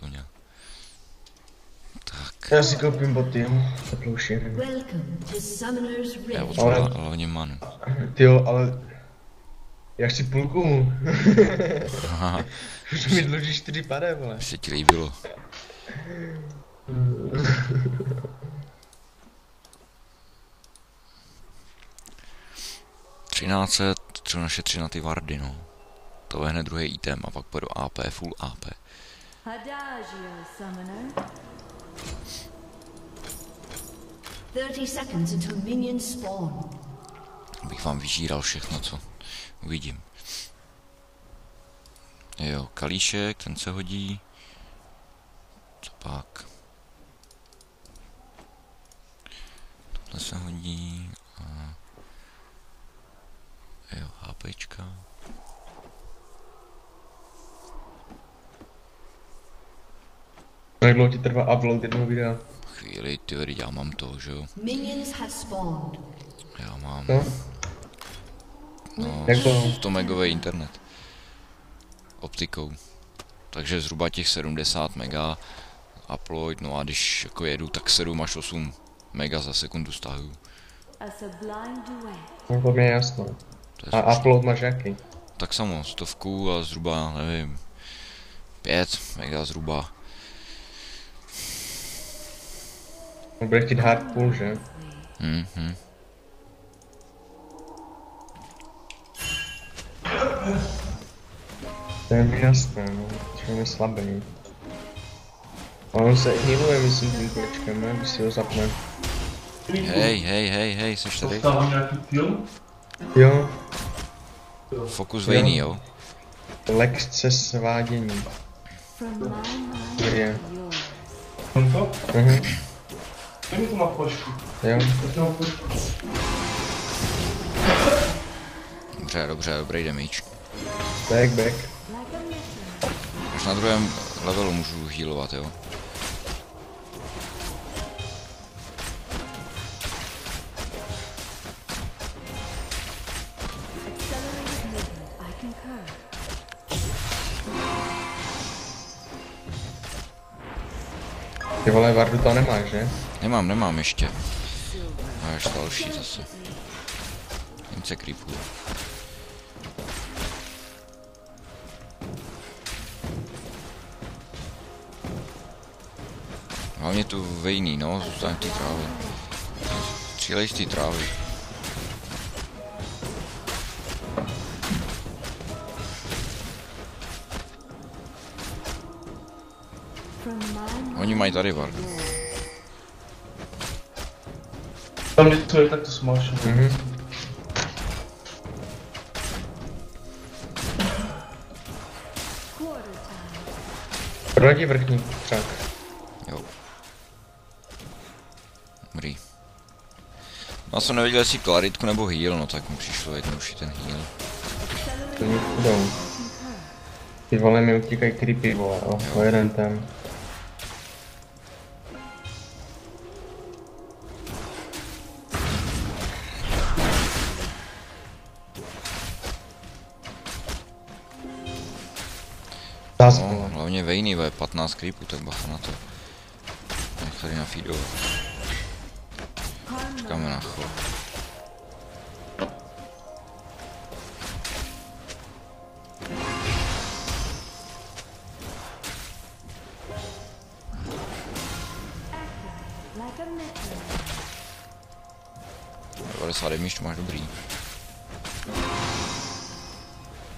to měl. Tak, Já si koupím boty, jo. Summoner's já potřebuji hlavně manu. Ty jo, ale... Já chci půlku. Už mi dluží čtyři pade, vole. se ti líbilo. Třinácet, třeba našetřit na ty vardy, no. To je hned druhý item a pak půjdu AP, full AP. Adagio, Summoner. 30 seconds until minions spawn. Abych vám vyžíral všechno, co uvidím. Jo, kalíšek, ten se hodí. Co pak? Tohle se hodí. A... Jo, HPčka. Dlouho ti trvá upload jednoho videa? Chvíli, ty vedy, já mám to, že jo? Minions have spawned. Já mám, No? no, Jak to? 100 megový internet. Optikou. Takže zhruba těch 70 mega upload, no a když jako jedu, tak 7 až 8 mega za sekundu stahuju. A sublime duet. No to mě je jasno. To je A upload máš jaký? Tak samo, stovku a zhruba, nevím, 5 mega zhruba. On bude chtít hard pull, že? Mhm. To je mi jasné, no. Čo je slabý. A on se healuje, myslím, tím kličkem, ne? Když si ho zapne. Hej, hej, hej, hej, seš tady? Dostávám nějaký film? Jo, Fokus vejný, jo? lekce svádění. From my mind Je. to yours. Tomto? Mhm, Dej mi to na flašku. jo. Dobře, dobře, dobrý damage. Back, back. Až na druhém levelu můžu healovat, jo? Ty vole, Vardu to nemáš, že? Nemám, nemám ještě. Ještě další zase. Jen se creepů. Hlavně tu vejný, no, zůstaň v té trávě. Střílej z té trávy. Oni mají tady vardu. Tam něco je, tak to smáš. Mhm. quarter time. Proti vrchní třak. Jo. Dobrý. No, já jsem nevěděl, jestli klaritku nebo heal, no tak mi přišlo jednodušší ten heal. To chudou. Ty vole, mi utíkají creepy, vole, o, o jeden ten. Vejný, vole, 15 creepů, tak bacha na to. Nech tady nafeedovat. Čekáme na chod. Like a missile. 90 damage to máš dobrý.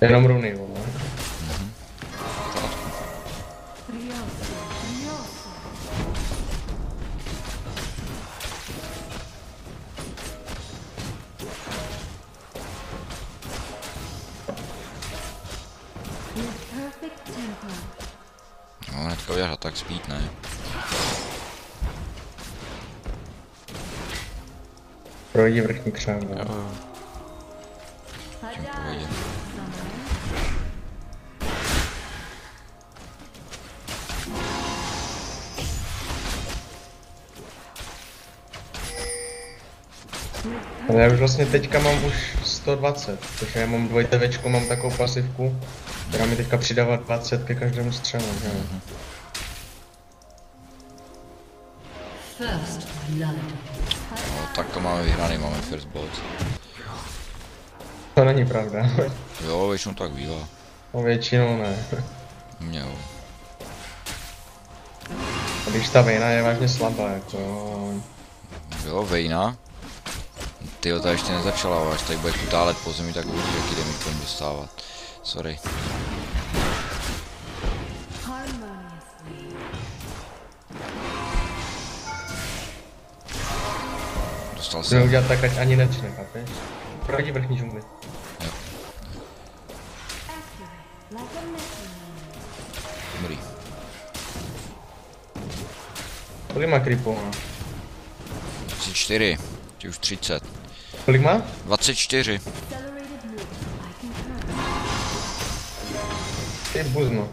Jenom runy, tak speed, ne? Projdi vrchní křák, vole. Jo, pohodě. Ale já už vlastně teďka mám už 120, protože já mám dvojtevečko, mám takovou pasivku, která mi teďka přidává 20 ke každému střelu, že jo. No, tak to máme vyhraný, máme first blood. To není pravda. Jo, většinou tak bývá. No většinou ne. Mě jo. A když ta vejna je vážně slabá, jako jo. Jo, Vejna. Ty ta ještě nezačala, až tady bude kutálet po zemi, tak uvidíš, jaký damage budeme dostávat. Sorry. Dostal jsem. udělat tak, ať ani nečne, chápeš? Proti vrchní džungli. Dobrý. Kolik má creepů? má? 24. Ty už 30. Kolik má? 24. Accelerated move. I concur. Ty buzno.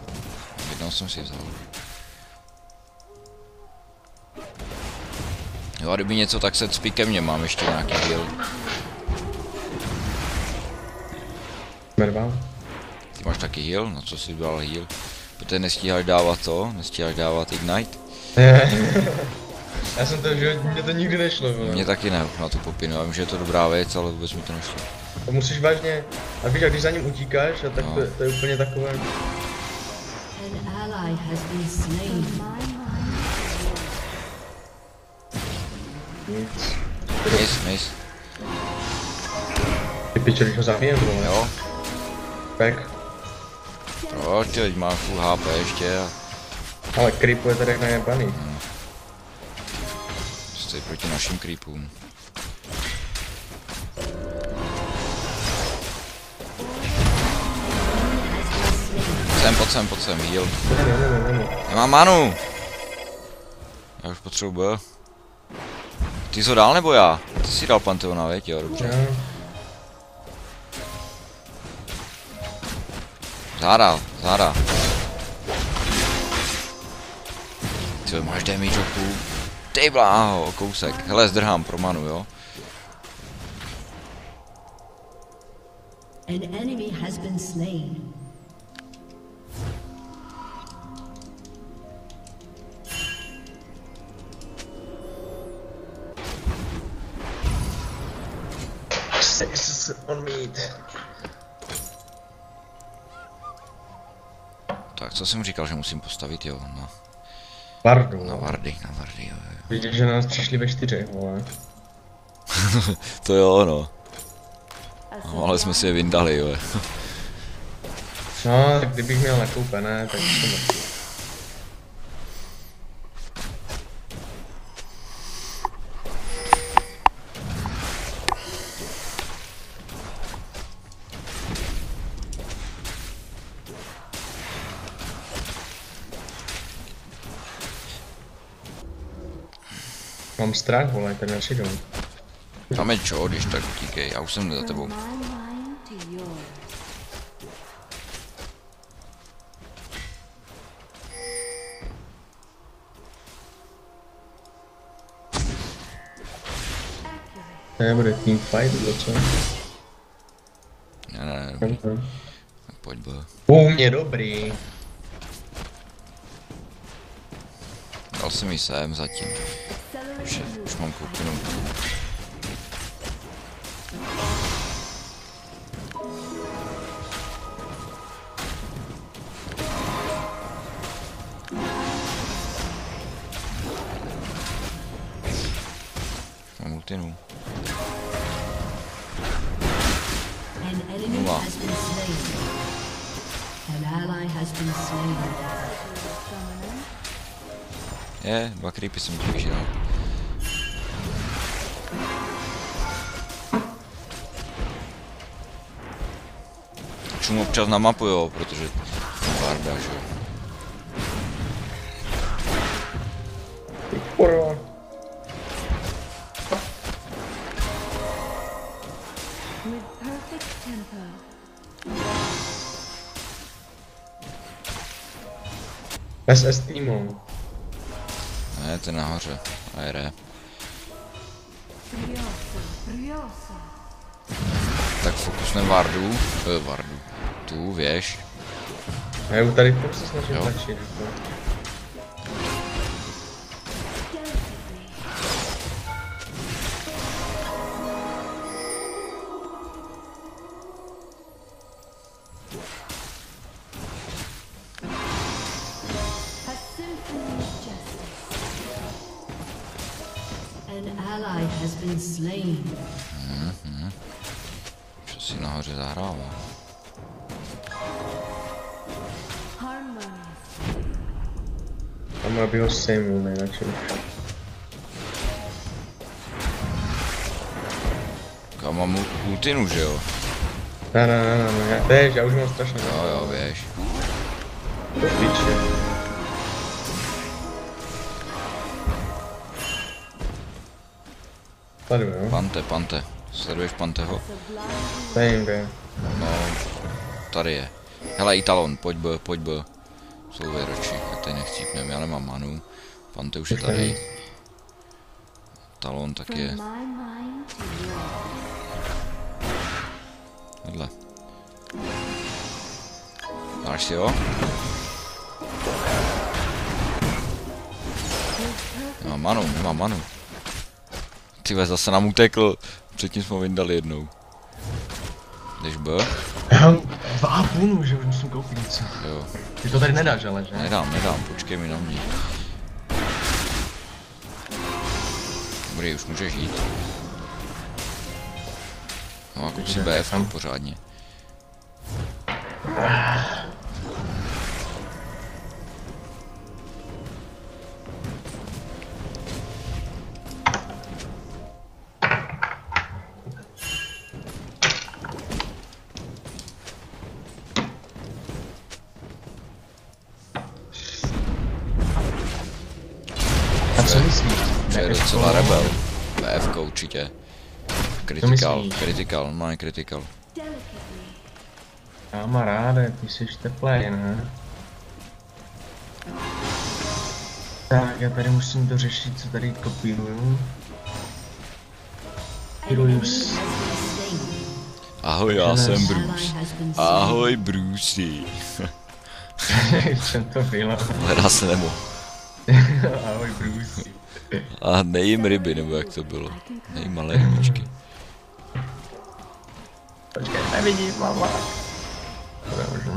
Jednou jsem si vzal. Jo a kdyby něco, tak se cpí ke mně, mám ještě nějaký heal. Merva. Ty máš taky heal? No co si dal heal? Protože nestíháš dávat to, nestíháš dávat ignite? Já jsem to, že mě to nikdy nešlo, vole. Mně taky ne, na tu popinu, já vím, že je to dobrá věc, ale vůbec mi to nešlo. To musíš vážně, a víš, a když za ním utíkáš, a tak No. to, to je úplně takové, An nic. Miss, miss. Ty piče, když ho zabijem, vole. Jo, Tak. proč, teď má full HP ještě a Ale creepu je tady jak najebaný. stojí proti našim creepům. Sem, pojď sem, pojď sem, heal. Ne, ne, ne, ne, ne. Nemám manu! Já už potřebuji B. Ty jsi ho dal nebo já? Ty jsi dal Panteona, veď? Jo, dobře. Jo. Záda, záda. Ty jo, máš damage oku. Ty bláho, o kousek. Hele, zdrhám pro manu, jo. An enemy has been slain. On meat. Tak, co jsem říkal, že musím postavit, jo, na, Bardu. na Vardy, na Vardy, jo, jo. Vidíš, že nás přišli ve čtyřech, vole. To jo, no. No ale jsme si je vyndali, jo. No, tak kdybych měl nakoupené, tak to Mám strach, vole, ten naši dom. Tam je čo, když tak utíkej, já už jsem za tebou. Nebude team fight, nebo co? Ne, ne, ne, Mhm. pojď B. U mě dobrý. Dal jsem ji sem zatím. Už, je- Accelerated už move. mám koupinu. Mám ultinu. An enemy Wow. has been slain. An Čum občas na mapu, jo, protože Varda, že jo. Ty kurva. SS týmu. Ne, ten nahoře. Brioso. Brioso. Tak fokusnem Vardu. Eh, Vardu. Tu, věž. Já tady furt se snažím Jo. tlačit. Tam aby ho sejmul nejradši už. Kam mám ul- ultinu, že jo? Ne, ne, ne, ne, ne, já, běž, já už mám strašně Jo, jo, běž. Do piče. Tady jo, Pante, Pante. Sleduješ Panteho? sejm jde. No, tady je. Hele, i Talon, pojď B, pojď B. Jsou věroči, já tady nechcípnem, já nemám manu. Pante už je tady. Talon tak je vedle. Dáš si ho? Nemám manu, nemám manu. Ty vole, zase nám utekl. Předtím jsme ho vyndali jednou. Jdeš B? Já mám dva a půl, že už musím koupit něco. Jo. Ty to tady nedáš ale, že? Nedám, nedám, počkej mi na mě. Dobrý, už můžeš jít. No a kup si BF tam. pořádně. Critical, critical, normálně critical. Delicately. Kamaráde, ty jsi teplej, ne? Tak, já tady musím dořešit, co tady kopíruju. Kopíruju s... Ahoj, já jsem Bruce. Ahoj, Brucey. jsem to byl. Hledá se nebo. Ahoj, Bruce. A nejím ryby, nebo jak to bylo. Nejím malé rybičky. Počkej, nevidím, mama. Dobře.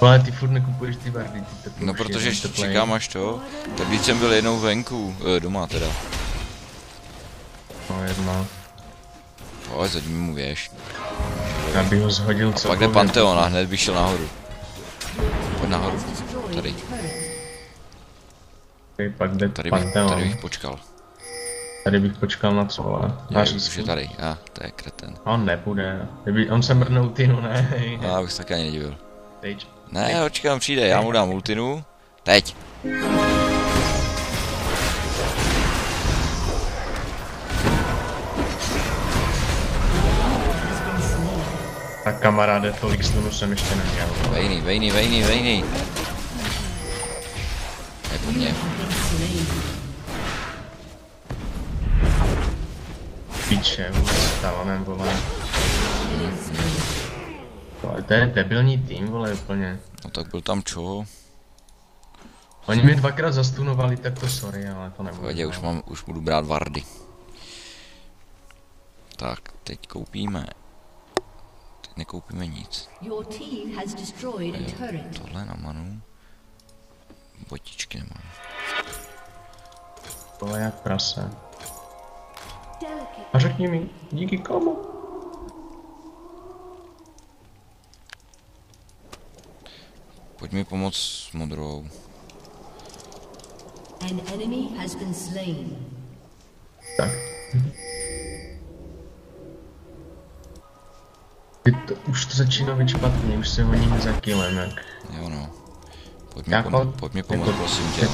Ale ty furt nekupuješ ty bardy, ty to No protože čekám až to. Tak když jsem byl jednou venku, eh, doma teda. No jedna. Pojď, zatím mu věž. Já bych ho zhodil A pak jde Panteon a hned bych šel nahoru. Pojď nahoru. Tady, Tady pak jde tady bych, Pantheon. tady bych počkal. Tady bych počkal na co, ale Je, už je tady, a to je kreten. On nebude. Kdyby, on se mrnul tynu, ne? Já bych se taky ani nedivil. Teď. Ne, počkám, přijde, já mu dám ultinu. Teď. Tak kamaráde, tolik stunu jsem ještě neměl. Vejný, vejný, vejný, vejný. Je po mně. Píče, už s talonem, vole. Vole, To je debilní tým, vole, úplně. No tak byl tam čo? Oni mě dvakrát zastunovali, tak to sorry, ale to nebude. Vadě, už mám, už budu brát vardy. Tak, teď koupíme. Teď nekoupíme nic. Your team has destroyed a turret. Tohle na manu. Botičky nemám. Vole, jak prase. A řekni mi, díky komu? Pojď mi pomoct s modrou. An enemy has been slain. Tak. Ty to, už to začíná být špatně, už se honíme za kilem, jak... Jo no. Pojď mi, Jako- pom- pojď mi pomoct, jako- prosím tě.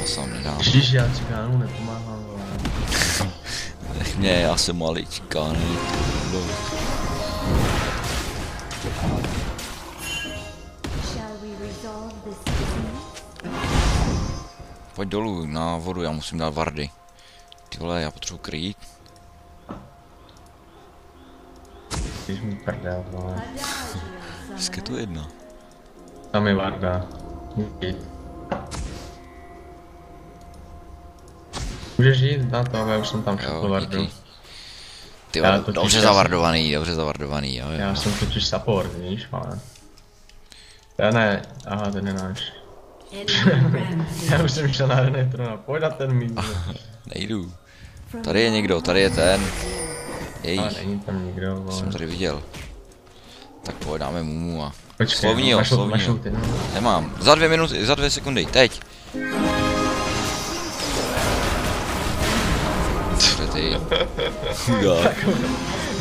Já sám nedám. Ježíš, já cikánu nepomáhám, vole. Nech mě, já jsem maličká, ne? Shall we resolve this disease? Pojď dolů na vodu, já musím dát vardy. Ty vole, já potřebuji je summoner. to jedna. Tam je Varda. Díky. Můžeš jít na to, ale já už jsem tam všechno Jo, Vardu. Ty Já totiž dobře zavardovaný, dobře zavardovaný, jo, jo. Já jsem totiž support, víš, ale... Já ne, aha, ten je náš. Já už jsem šel na Renetrona, pojď na ten mít. Nejdu. Tady je někdo, tady je ten. Ale Jejich, není tam nikdo, vole. jsem tady viděl. Tak pojď, dáme mumu a... Počkej, Slovní ho, máš, slovní máš ho. ulti, no. Nemám. Za dvě minuty, za dvě sekundy, teď. Ty? Chudák.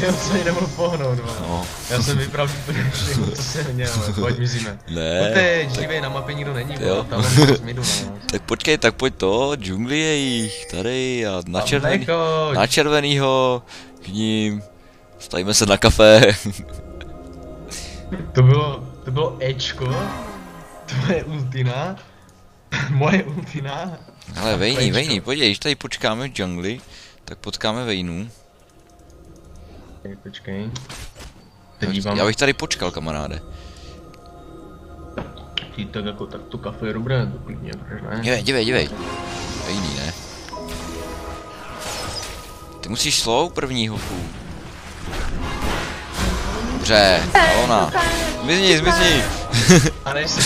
Já se ji nemohl pohnout. No. Já jsem vypral úplně všechno, co jsem měl, pojď mizíme. No Ne. teď, živej, na mapě nikdo není, Jo. tam smidu na nás. Tak počkej, tak pojď to, džungli je jich, tady a na červený, na červenýho, k ním, stavíme se na kafe. To bylo, to bylo Ečko, tvoje ultina, moje ultina. Ale vejní, vejní, podívej, když tady počkáme v džungli, tak potkáme vejnu. Počkej, počkej. Dívám, Já bych tady počkal, kamaráde. ty tak jako, tak to kafe je dobré, to klidně, proč ne? Dívej, dívej, dívej. Vejný, ne? Ty musíš slow prvního fů. Dobře, Alona. Zmizni, zmizni. A než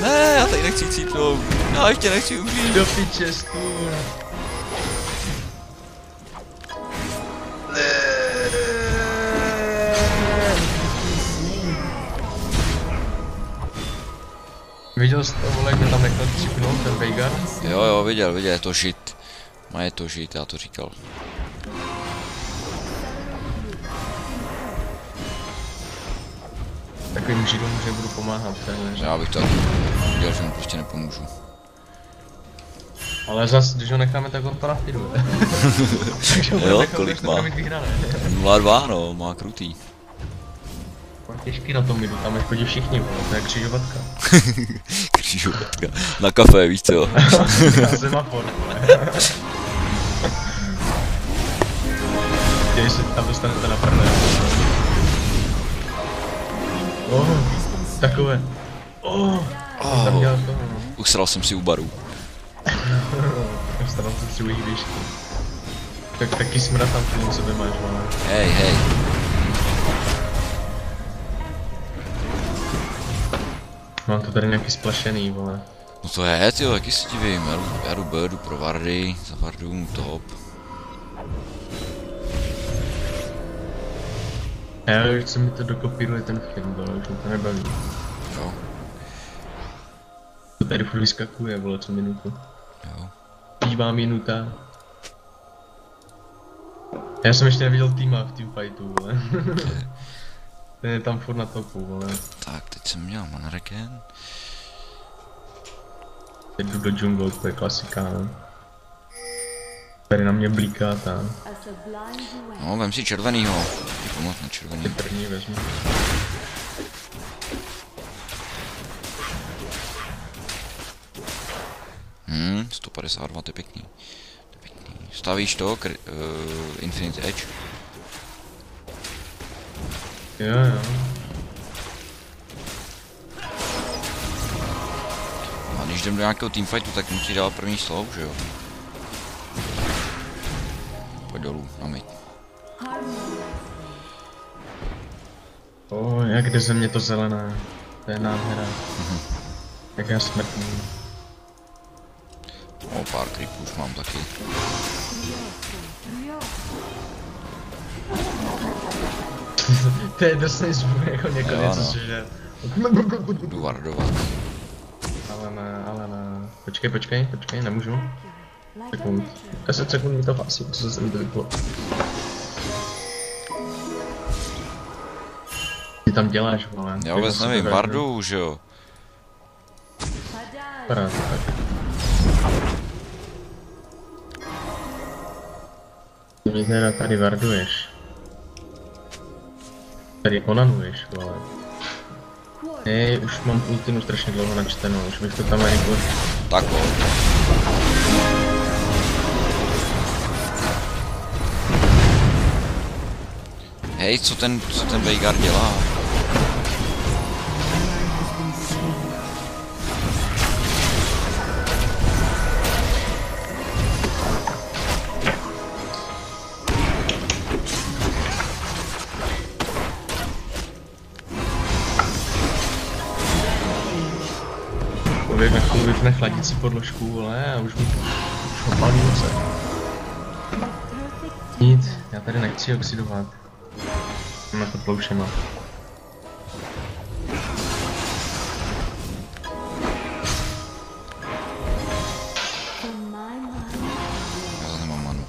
Ne, já tady nechci cítnout. Já ještě nechci umřít. do piče stůl. Viděl jsi to, vole, jak mě tam nechal třipnout, ten Veigar? Jo, jo, viděl, viděl, je to žit. Má je to žit, já to říkal. Takovým židům, že budu pomáhat v hře. Já bych to viděl, že mu prostě nepomůžu. Ale zas, když ho necháme, tak on to nafiduje. Takže Jo, kolik má? to mít vyhrané. 0-2, no, má krutý. Má Těžký na tom midu, tam jak chodí všichni, vole, to je křižovatka. Křižovatka. Na kafe, víš co? Na semafor. Když se tam dostanete na prdele. Oh, takové. Oh, tam Oh, dělal to, no. usral jsem si u baru. Dostal jsem si jejich výšku. Tak taky smrad tam kolem sebe máš, vole. Hej, hej. Mám to tady nějaký splašený, vole. No to je, ty taky se divím. Já jdu, já jdu birdu pro Vardy, za Vardu top. Já už se mi to dokopíruje ten film, vole, už mě to nebaví. Jo, To tady furt vyskakuje, vole, co minutu. jo. Bývá minuta. Já jsem ještě neviděl týma v team fightu, vole. Ten je tam furt na topu, vole. Tak, teď jsem měl Manreken. Teď jdu do jungle, to je klasika, ne? Tady na mě blíká ta. No, vem si červenýho. Pomoc na Ty červený. první vezmu. Hm, 152, to je pěkný. To je pěkný. Stavíš to, kr- uh, Infinite Edge? Jo, jo. A když jdem do nějakého teamfightu, tak musí dát první slow, že jo? Pojď dolů, na. Harmony. O, jak jde ze mě to zelené. To je nádhera. Jak já smrtný. O, pár creepů už mám taky. To je drsný zvuk, jako někoho Jo, něco no. že... Jdu wardovat. Ale ne, ale ne. Počkej, počkej, počkej, nemůžu. Sekund. metro. 10 sekund mi to hasí, co se mi to vyplo. Ty tam děláš, vole. Já vůbec nevím, Vardu, že jo? To tak. Teda tady varduješ. Tady onanuješ, vole. Hej, už mám ultinu strašně dlouho načtenou, už bych to tam ani byl. Tak jo. Hej, co ten, co ten Veigar dělá? Člověk na chvíli vypne chladící podložku, vole, a už mu palí ruce. Perfect Nic, já tady nechci oxidovat. Na to ploušema. manu.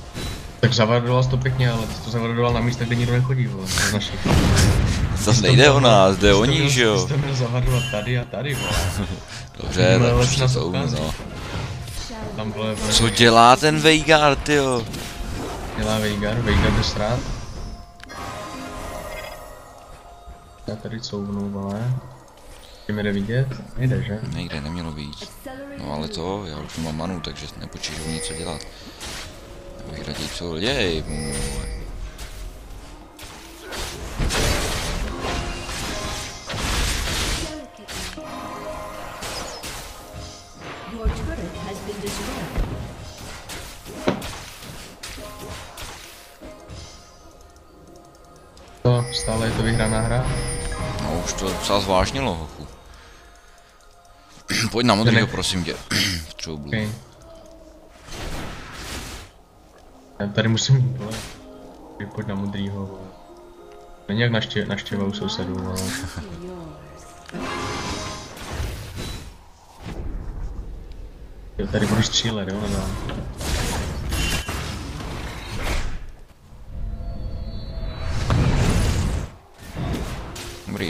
Tak zavardoval jsi to pěkně, ale ty to zavardoval na místech, kde nikdo nechodí, vole, z našich. To nejde o nás, jde o ní, že jo? jsi to měl zavardovat tady a tady, vole. Dobře, tak to soukaz. no. Tam vole, vole, Co dělá ten Veigard, jo? dělá Veigar, Veigar jde srát. Já tady couvnu, vole. Ty mi jde vidět? Nejde, že? Nejde, nemělo být. No ale to, já už nemám manu, takže nepočíšu něco dělat. Já bych raději psal, děj mu. Vyhraná hra. No už to docela zvážnilo, hochu. Pojď na modrýho, prosím tě. Potřebuji blue. Okay. Já tady musím, vole, pojď na modrýho, vole. Není jak naště, naštěva u sousedů, vole. Jo, tady budu střílet, jo, no.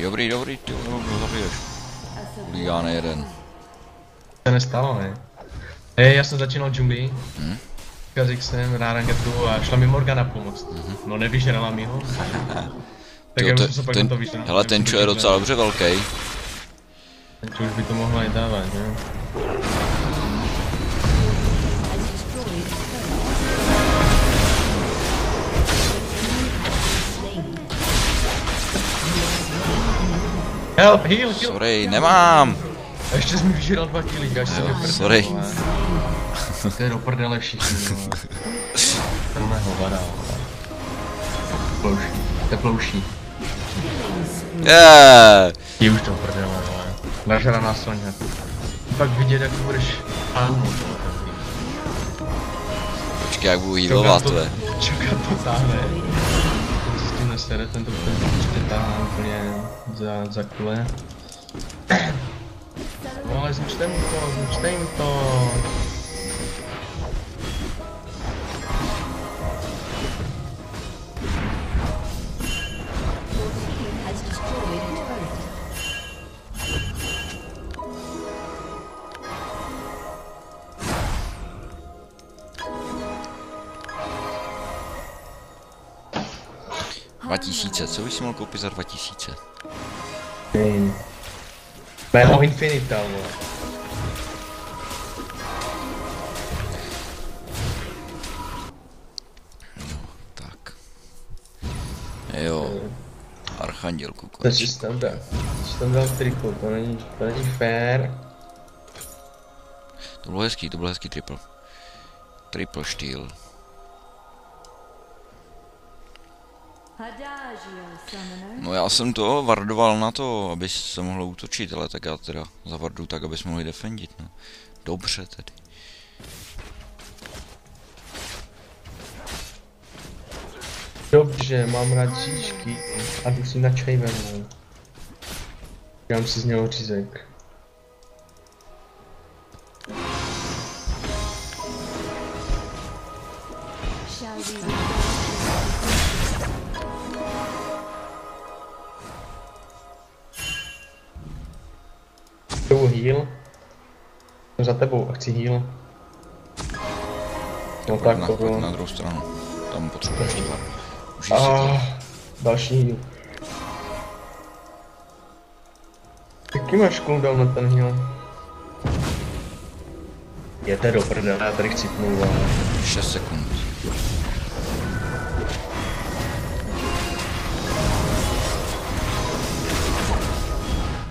Dobrý, dobrý, dobrý, ty jo, kdo zabiješ. Liga nejeden. To nestalo, ne? Hej, já jsem začínal džungli. Hm? Kazik jsem na rangetu a šla mi Morgana pomoct. No nevyžrala mi ho. tak já jsem se pak ten, na to vyžral. hele, ten čo je docela dobře velký. Takže už by to mohla i dávat, jo. Help, heal, heal! Sorry, nemám. A ještě jsi mi vyžral dva až se Jo, mi prdel, sorry. To je do prdele všichni. Tohle hovada, vole. Plouší. To je plouší. Yeah. Jdi už do prdele, vole. Nažraná Sonja. Pak vidět, jak budeš pánů, Počkej, jak budu healovat, tvé. Čekat to táhne. Se s tím nesere, ten to táhá úplně za, za kule. No ale zničte mu to, zničte jim to. 2000, co bych si mohl koupit za 2000? Hmm. Mého Infinita, vole. No, tak. Jo. Archandělku konečně. To jsi tam dal, jsi tam dal triple, to není, to není fair. To bylo hezký, to bylo hezký triple. Triple steel. No já jsem to vardoval na to, aby se mohlo útočit, ale tak já teda zavardu tak, abys mohli defendit, no. Dobře tedy. Dobře, mám rád říčky a jdu si na čaj vezmu. Dám si z něho řízek. Shall we heal. Jsem za tebou a chci heal. No tak na, to pojď bylo. na druhou stranu. Tam potřebuješ dva. Užij si to. Další heal. Jaký máš cooldown na ten heal? Jděte do prdele, já tady chci pnout, ale... 6 sekund.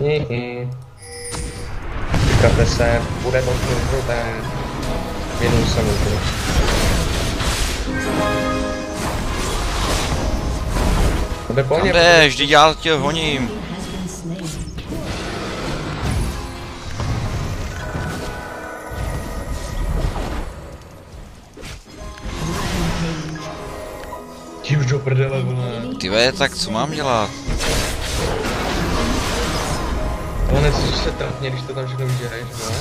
Hihi. Počkáte se, bude to ten minus a To jde po mně. Vždy já tě honím. Ti už prdele, vole. Ty ve, tak co mám dělat? Ale necítíš se trapně, když to tam všechno vyžereš, vole.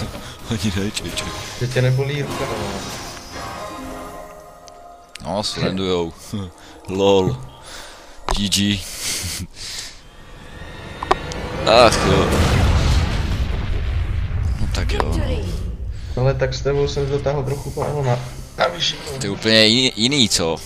Ani ne, čeče. Že tě nebolí ruka, vole. No, slendujou. Lol. GG. Ach jo. No tak jo. Ale tak s tebou jsem dotáhl trochu páno na, na je úplně jiný, jiný co?